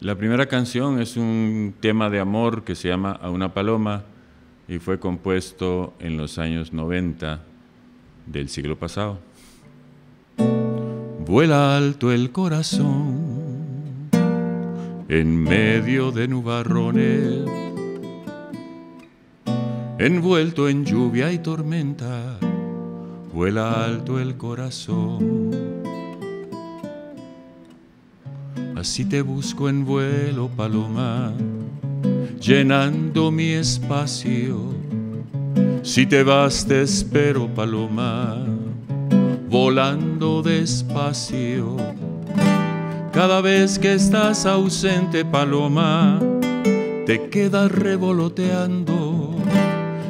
La primera canción es un tema de amor que se llama A una paloma y fue compuesto en los años 90 del siglo pasado. Vuela alto el corazón en medio de nubarrones, envuelto en lluvia y tormenta, vuela alto el corazón. Así te busco en vuelo, paloma, llenando mi espacio. Si te vas, te espero, paloma, volando despacio. Cada vez que estás ausente, paloma, te quedas revoloteando.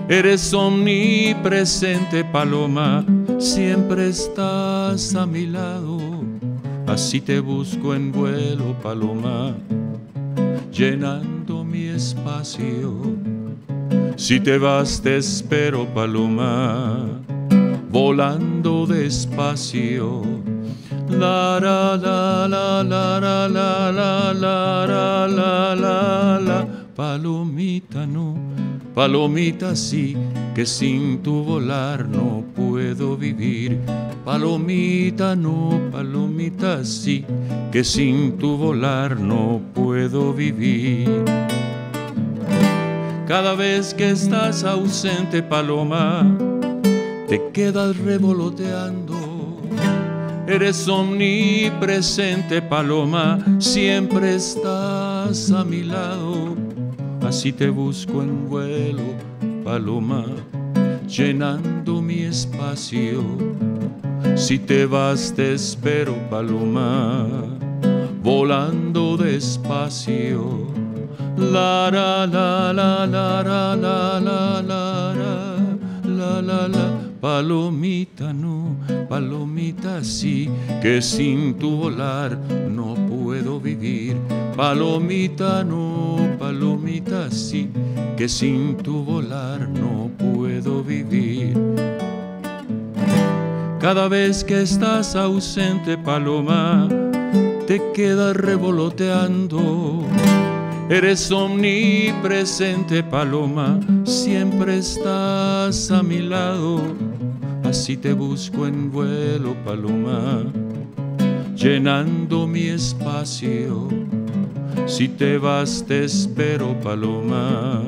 Eres omnipresente, paloma, siempre estás a mi lado. Así te busco en vuelo, paloma, llenando mi espacio. Si te vas, te espero, paloma, volando despacio. La la la la la la la la la la la palomita no, palomita sí, que sin tu volar no puedo vivir. Palomita no, palomita sí, que sin tu volar no puedo vivir. Cada vez que estás ausente, paloma, te quedas revoloteando. Eres omnipresente, paloma, siempre estás a mi lado. Así te busco en vuelo, paloma, llenando mi espacio. Si te vas, te espero, paloma, volando despacio. La la la la la la la la la la la la palomita no, palomita sí, que sin tu volar no puedo vivir. Palomita no, palomita sí, que sin tu volar no Cada vez que estás ausente, paloma, te quedas revoloteando. Eres omnipresente, paloma, siempre estás a mi lado. Así te busco en vuelo, paloma, llenando mi espacio. Si te vas, te espero, paloma,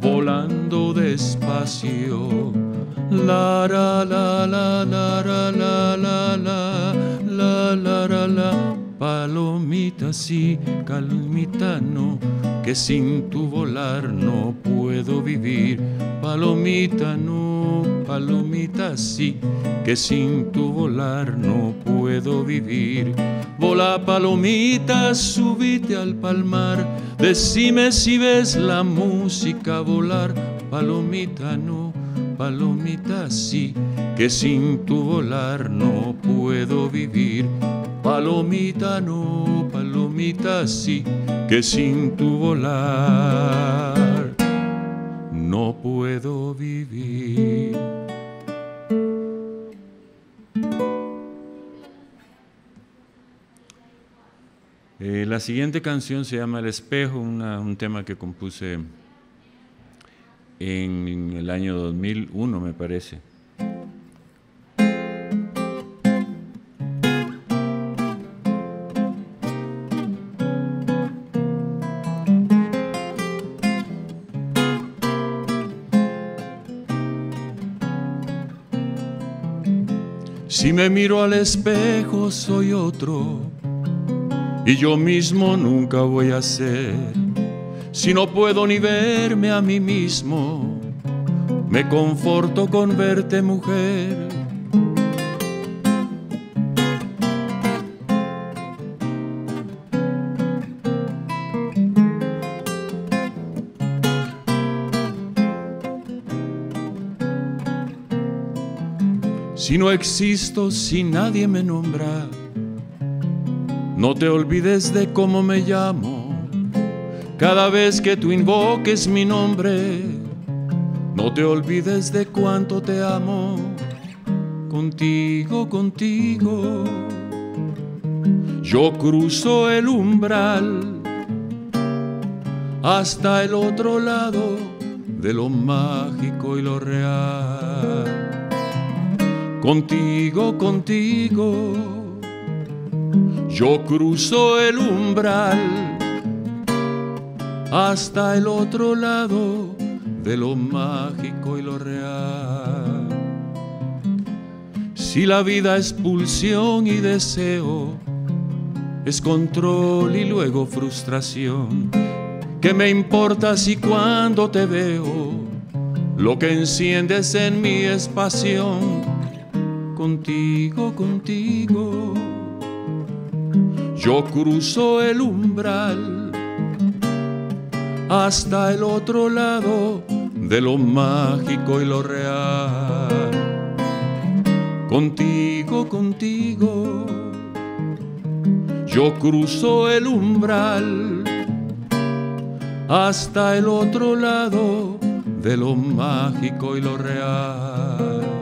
volando despacio la la la la la la la la la la. Palomita sí calmita no que sin tu volar no puedo vivir. Palomita no palomita sí que sin tu volar no puedo vivir. Vola palomita subite al palmar. Decime si ves la música volar. Palomita no palomita sí, que sin tu volar no puedo vivir. Palomita no, palomita sí, que sin tu volar no puedo vivir. Eh, la siguiente canción se llama El espejo, un tema que compuse en el año 2001, me parece. Si me miro al espejo soy otro y yo mismo nunca voy a ser. Si no puedo ni verme a mí mismo, me conforto con verte mujer. Si no existo, si nadie me nombra, no te olvides de cómo me llamo. Cada vez que tú invoques mi nombre, no te olvides de cuánto te amo. Contigo, contigo, Yo cruzo el umbral hasta el otro lado de lo mágico y lo real. Contigo, contigo, yo cruzo el umbral hasta el otro lado de lo mágico y lo real. Si la vida es pulsión y deseo, es control y luego frustración. ¿Qué me importa si cuando te veo lo que enciendes en mí es pasión? Contigo, contigo, yo cruzo el umbral hasta el otro lado de lo mágico y lo real. Contigo, contigo, yo cruzo el umbral hasta el otro lado de lo mágico y lo real.